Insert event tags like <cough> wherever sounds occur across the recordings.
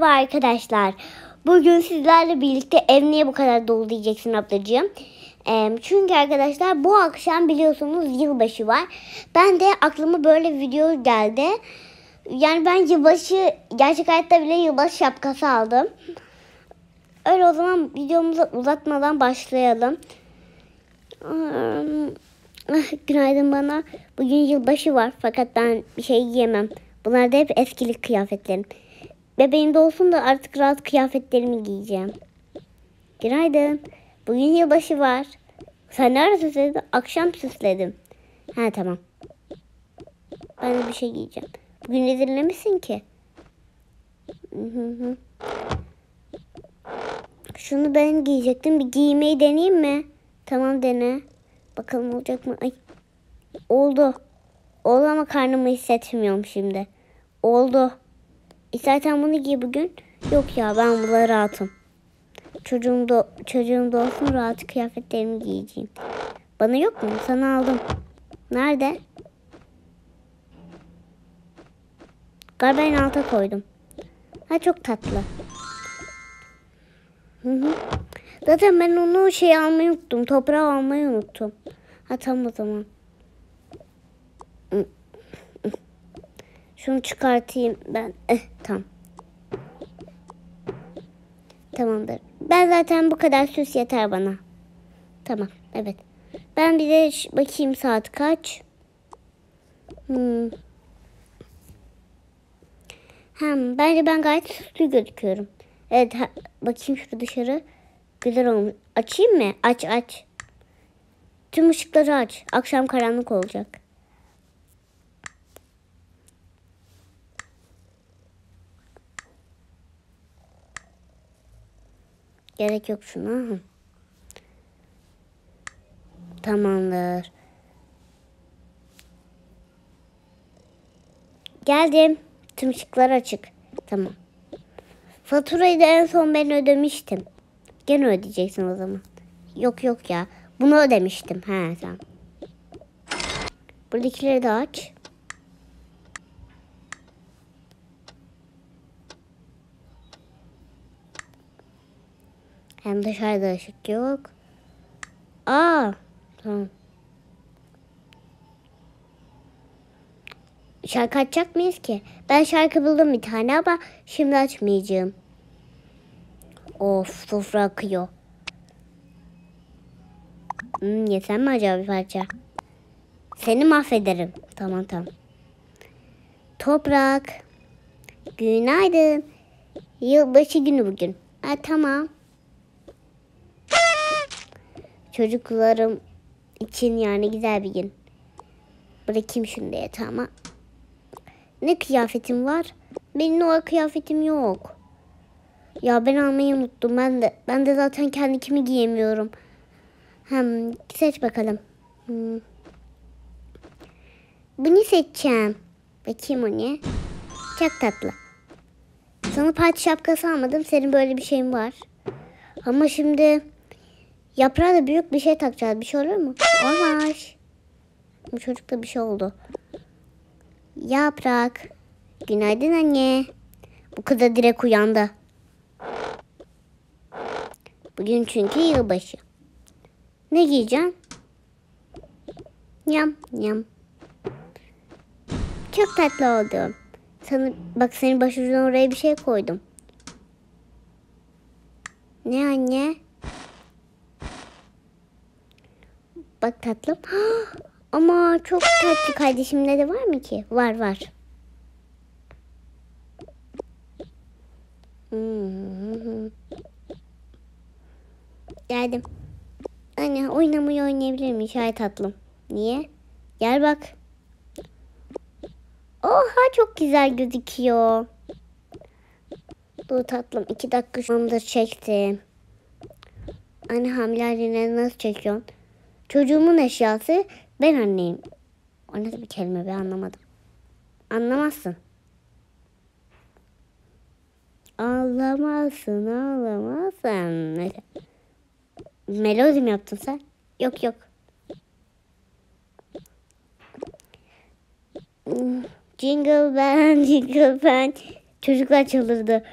Merhaba arkadaşlar. Bugün sizlerle birlikte ev niye bu kadar dolu diyeceksin ablacığım. Ee, çünkü arkadaşlar bu akşam biliyorsunuz yılbaşı var. Ben de aklıma böyle video geldi. Yani ben yılbaşı gerçek hayatta bile yılbaşı şapkası aldım. Öyle o zaman videomuzu uzatmadan başlayalım. <laughs> Günaydın bana. Bugün yılbaşı var fakat ben bir şey giyemem. Bunlar da hep eskilik kıyafetlerim. Bebeğim de olsun da artık rahat kıyafetlerimi giyeceğim. Günaydın. Bugün yılbaşı var. Sen ne ara süsledin? Akşam süsledim. Ha tamam. Ben de bir şey giyeceğim. Bugün ne dinlemişsin ki? Hı hı. Şunu ben giyecektim. Bir giymeyi deneyeyim mi? Tamam dene. Bakalım olacak mı? Ay. Oldu. Oldu ama karnımı hissetmiyorum şimdi. Oldu. E zaten bunu giy bugün. Yok ya ben bunları rahatım. Çocuğum da, çocuğum da olsun rahat kıyafetlerimi giyeceğim. Bana yok mu? Sana aldım. Nerede? Galiba en alta koydum. Ha çok tatlı. Hı hı. Zaten ben onu şey almayı unuttum. Toprağı almayı unuttum. Ha tamam o zaman. Şunu çıkartayım ben. Eh, tamam. Tamamdır. Ben zaten bu kadar süs yeter bana. Tamam. Evet. Ben bir de bakayım saat kaç. Hmm. Hem bence ben gayet süslü gözüküyorum. Evet bakayım şu dışarı. Güzel olmuş. Açayım mı? Aç aç. Tüm ışıkları aç. Akşam karanlık olacak. Gerek yok şuna. Tamamdır. Geldim. Tüm ışıklar açık. Tamam. Faturayı da en son ben ödemiştim. Gene ödeyeceksin o zaman. Yok yok ya. Bunu ödemiştim. Ha tamam. Buradakileri de aç. Hem dışarıda ışık yok. Aa, tamam. Şarkı açacak mıyız ki? Ben şarkı buldum bir tane ama şimdi açmayacağım. Of sofra akıyor. Hmm, yesem mi acaba bir parça? Seni mahvederim. Tamam tamam. Toprak. Günaydın. Yılbaşı günü bugün. Ha, tamam. Çocuklarım için yani güzel bir gün. Bırakayım şunu da yatağıma. Ne kıyafetim var? Benim o kıyafetim yok. Ya ben almayı unuttum. Ben de ben de zaten kendi kimi giyemiyorum. Hem seç bakalım. Hmm. Bunu seçeceğim. Bakayım o ne? Çok tatlı. Sana parti şapkası almadım. Senin böyle bir şeyin var. Ama şimdi yaprağa da büyük bir şey takacağız. Bir şey olur mu? Olmaz. Bu çocukta bir şey oldu. Yaprak. Günaydın anne. Bu kız da direkt uyandı. Bugün çünkü yılbaşı. Ne giyeceksin? Yam yam. Çok tatlı oldu. Sana, bak senin başucuna oraya bir şey koydum. Ne anne? Bak tatlım. <gasps> Ama çok tatlı kardeşimde de var mı ki? Var var. Hmm. Geldim. Anne oynamayı oynayabilir miyim? Şahit tatlım. Niye? Gel bak. Oha çok güzel gözüküyor. Dur tatlım iki dakika şunları çektim. Anne hamile nasıl çekiyorsun? Çocuğumun eşyası ben anneyim. O ne bir kelime ben anlamadım. Anlamazsın. Ağlamazsın ağlamazsın. Neyse. Melodi mi yaptın sen? Yok yok. Jingle ben, <laughs> jingle ben. Çocuklar çalırdı.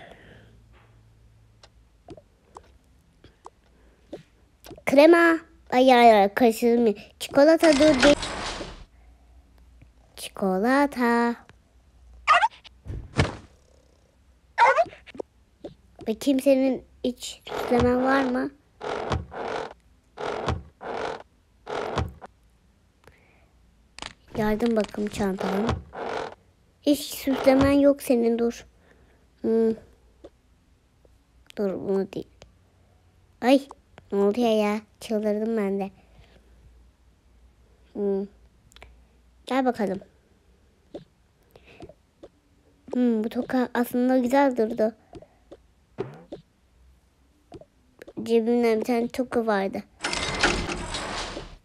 Krema. Ay ay ay karıştırdım. Çikolata dur. Çikolata. Bakayım senin iç süslemen var mı? Yardım bakım çantam. Hiç süslemen yok senin dur. Hmm. Dur bunu değil. Ay ne oluyor ya? Çıldırdım ben de. Hmm. Gel bakalım. Hmm, bu toka aslında güzel durdu. Cebimde bir tane toka vardı.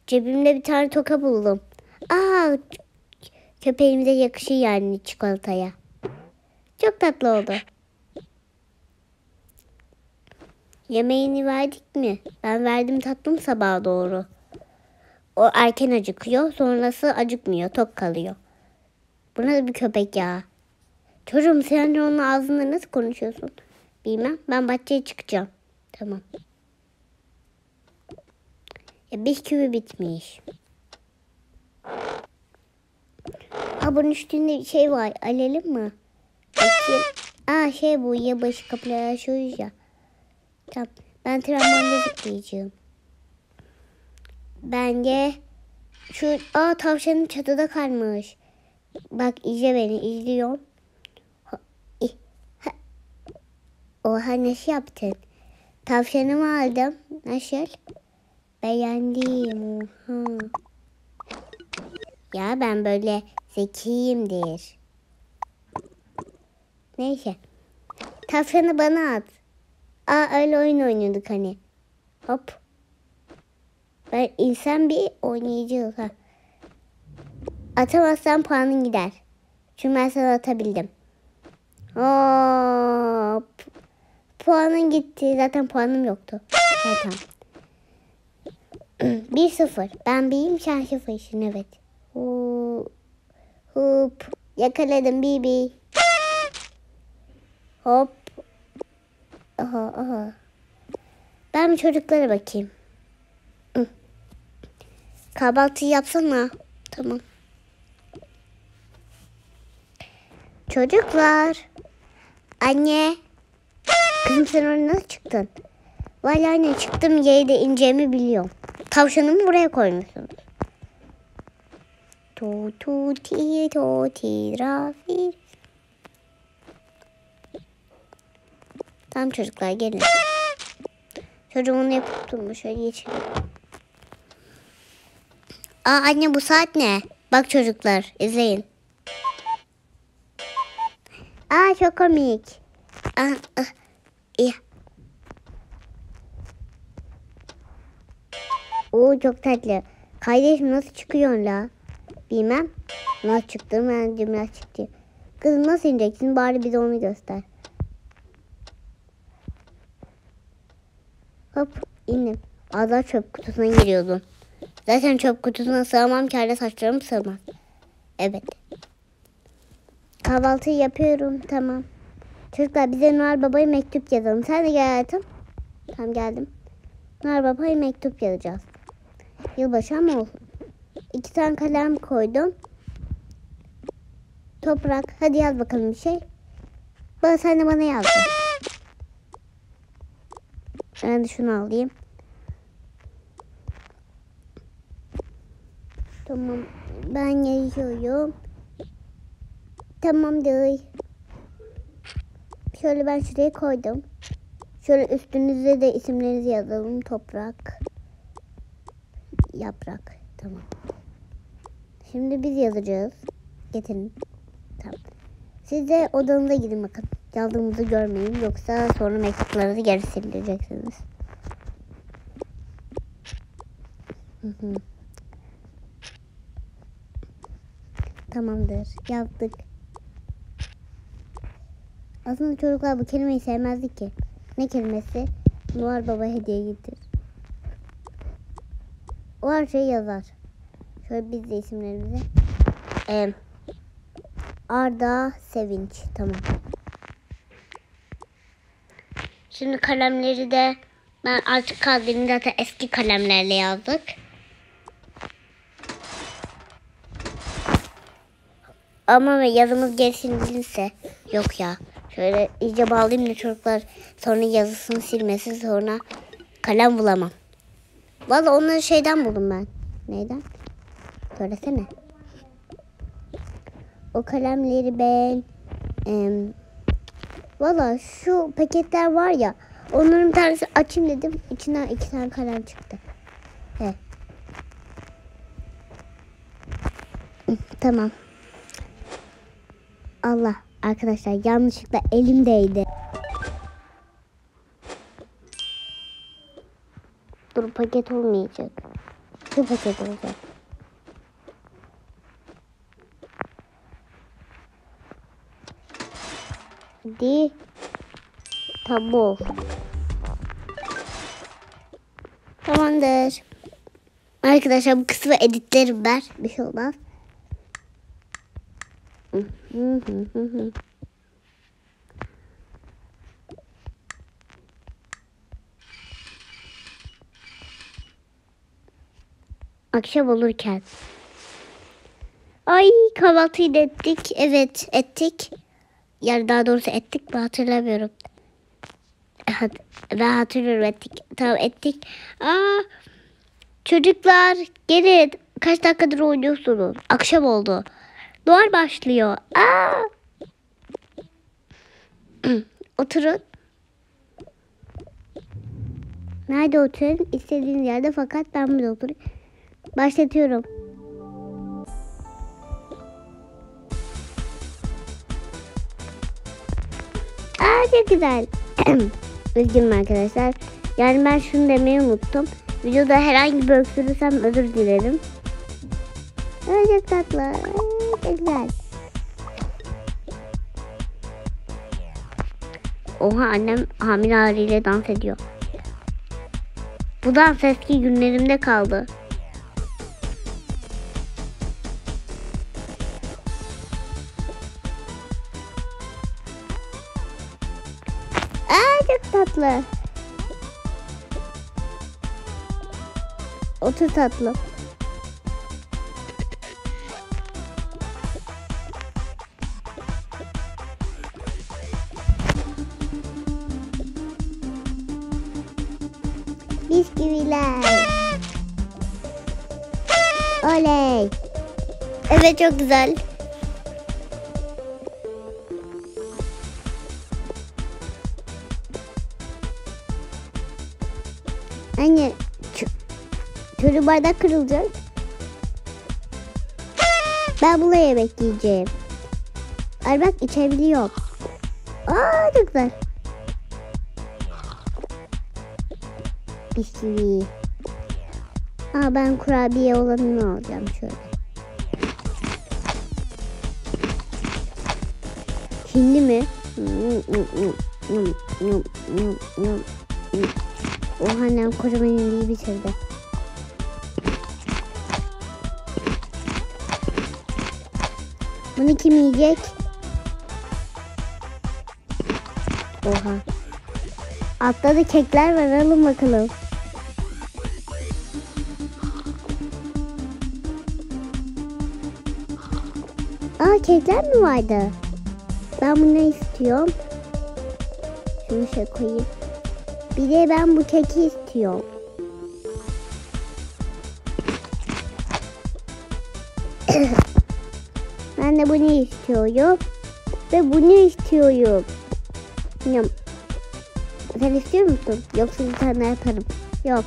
Cebimde bir tane toka buldum. Aa, köpeğimize yakışır yani çikolataya. Çok tatlı oldu. Yemeğini verdik mi? Ben verdim tatlım sabaha doğru. O erken acıkıyor, sonrası acıkmıyor, tok kalıyor. Bu nasıl bir köpek ya? Çocuğum sen onun ağzında nasıl konuşuyorsun? Bilmem. Ben bahçeye çıkacağım. Tamam. Ya bisküvi bitmiş. Ha bunun üstünde bir şey var. Alalım mı? Bakayım. Aa şey bu yılbaşı kapıları açıyoruz ya. Tamam. Ben tramvayda zıplayacağım. Bence şu aa tavşanın çatıda kalmış. Bak izle beni izliyorum. Oha nasıl yaptın? Tavşanımı aldım. Nasıl? Beğendim. Oha. Ya ben böyle zekiyimdir. Neyse. Tavşanı bana at. Aa öyle oyun oynuyorduk hani. Hop. Ben insan bir oynayacağız ha. Atamazsan puanın gider. Çünkü ben sana atabildim. Hop. Puanın gitti. Zaten puanım yoktu. Zaten. <clears throat> 1-0. Ben biriyim sen sıfırsın evet. Hop. Yakaladım Bibi. Hop. Aha aha. Ben bir çocuklara bakayım. Hı. Kahvaltı yapsana. Tamam. Çocuklar. Anne. Kızım sen oraya nasıl çıktın? Valla anne çıktım yeri de ineceğimi biliyorum. Tavşanımı buraya koymuşsunuz. Tu tu ti tu ti rafi. Tamam çocuklar gelin. Çocuğumun yapıp durmuş. Şöyle geçelim. Aa anne bu saat ne? Bak çocuklar izleyin. Aa çok komik. Aa, ah, iyi. Oo çok tatlı. Kardeşim nasıl çıkıyorsun la? Bilmem. Nasıl çıktım ben cümle çıktı. Kızım nasıl ineceksin? Bari bize onu göster. Hop indim. Az çöp kutusuna giriyordum. Zaten çöp kutusuna sığamam ki hala saçlarım sığmaz. Evet. Kahvaltı yapıyorum tamam. Çocuklar bize Noel Baba'ya mektup yazalım. Sen de gel hayatım. Tamam geldim. Noel Baba'ya mektup yazacağız. Yılbaşı ama olsun. İki tane kalem koydum. Toprak hadi yaz bakalım bir şey. Bana sen de bana yazdın. Ben de şunu alayım. Tamam. Ben yazıyorum. Tamamdır. Şöyle ben şuraya koydum. Şöyle üstünüze de isimlerinizi yazalım. Toprak. Yaprak. Tamam. Şimdi biz yazacağız. Getirin. Tamam. Siz de odanıza gidin bakın. Yazdığımızı görmeyin. Yoksa sonra mektuplarınızı geri sildireceksiniz. Tamamdır. Yazdık. Aslında çocuklar bu kelimeyi sevmezdi ki. Ne kelimesi? Noel Baba hediye getir. O her şeyi yazar. Şöyle biz de isimlerimizi. Ee, Arda Sevinç. Tamam. Şimdi kalemleri de Ben artık kaldığını zaten eski kalemlerle yazdık. Ama yazımız geliştirilirse yok ya. Şöyle iyice bağlayayım da çocuklar sonra yazısını silmesin sonra kalem bulamam. Valla onları şeyden buldum ben. Neyden? Söylesene. O kalemleri ben em, Valla şu paketler var ya onların tanesi açayım dedim içinden iki tane kalem çıktı. He. <clears throat> Tamam. Allah arkadaşlar yanlışlıkla elimdeydi. Dur paket olmayacak. Şu paket olacak. Hadi. Tamam. Tamamdır. Arkadaşlar bu kısmı editlerim ben. Bir şey olmaz. Akşam olurken. Ay kahvaltıyı ettik. Evet ettik. Yani daha doğrusu ettik mi hatırlamıyorum. Hat- Ben hatırlıyorum ettik. Tamam ettik. Aa, çocuklar gelin. Kaç dakikadır oynuyorsunuz? Akşam oldu. Duvar başlıyor. Aa! <clears throat> Oturun. Nerede oturun? İstediğiniz yerde fakat ben burada oturayım. Başlatıyorum. Çok <clears throat> güzel. Üzgünüm arkadaşlar. Yani ben şunu demeyi unuttum. Videoda herhangi bir öksürürsem özür dilerim. Aa, çok tatlı. Çok güzel. Oha annem hamile haliyle dans ediyor. Bu dans eski günlerimde kaldı. Otur tatlı. Bisküviler. <laughs> Oley. Evet çok güzel. Çocuk bardak kırılacak. Ben bununla yemek yiyeceğim. Ay bak içebiliyor. Aa çok güzel. Bisküvi. Aa ben kurabiye olanını alacağım şöyle. Hindi mi? O annem kocaman hindiyi bitirdi. Bunu kim yiyecek? Oha. Altta da kekler var alın bakalım. Aa kekler mi vardı? Ben bunu istiyorum. Şunu şey koyayım. Bir de ben bu keki istiyorum. <clears throat> ben de bunu istiyorum. Ve bunu istiyorum. Yum. Sen istiyor musun? Yoksa bir tane yaparım. Yok.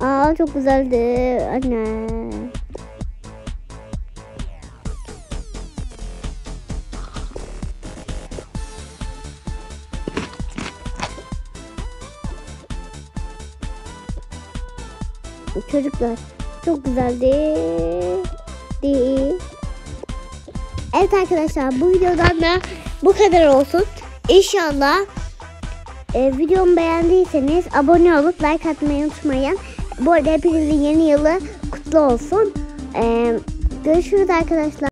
Aa çok güzeldi anne. Çocuklar çok güzeldi. Değil. Evet arkadaşlar bu videodan da bu kadar olsun. İnşallah e, videomu beğendiyseniz abone olup like atmayı unutmayın. Bu arada hepinizin yeni yılı kutlu olsun. E, görüşürüz arkadaşlar.